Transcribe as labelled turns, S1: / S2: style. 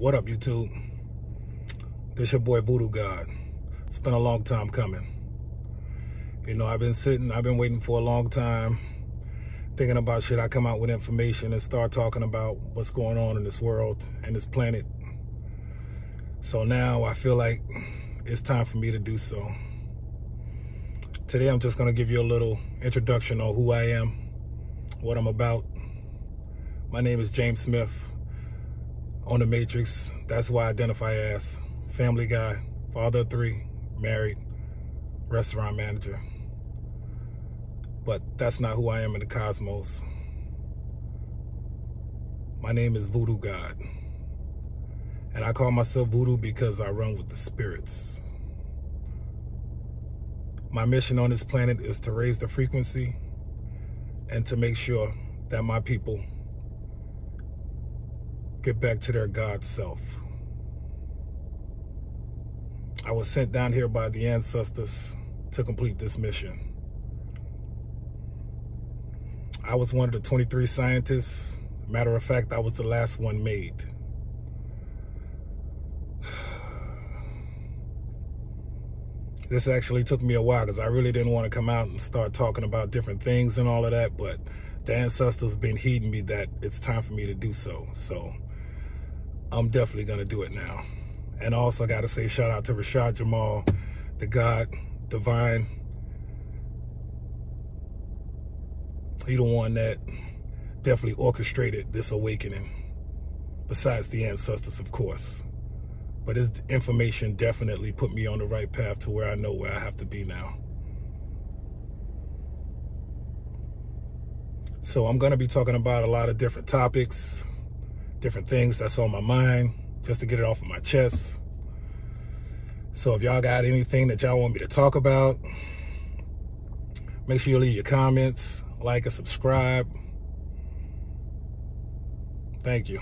S1: What up, YouTube? This your boy Voodoo God. It's been a long time coming. You know, I've been sitting, I've been waiting for a long time, thinking about should I come out with information and start talking about what's going on in this world and this planet. So now I feel like it's time for me to do so. Today I'm just going to give you a little introduction on who I am, what I'm about. My name is James Smith on the Matrix. That's why I identify as. Family guy, father of three, married, restaurant manager. But that's not who I am in the cosmos. My name is Voodoo God. And I call myself Voodoo because I run with the spirits. My mission on this planet is to raise the frequency and to make sure that my people get back to their God self. I was sent down here by the ancestors to complete this mission. I was one of the 23 scientists. Matter of fact, I was the last one made. This actually took me a while because I really didn't want to come out and start talking about different things and all of that, but the ancestors been heeding me that it's time for me to do so. So I'm definitely to do it now. And also got to say shout out to Rashad Jamal, the God, divine. He the one that definitely orchestrated this awakening, besides the ancestors, of course. But his information definitely put me on the right path to where I know where I have to be now. So I'm going to be talking about a lot of different topics different things that's on my mind just to get it off of my chest. So if y'all got anything that y'all want me to talk about, make sure you leave your comments, like and subscribe. Thank you.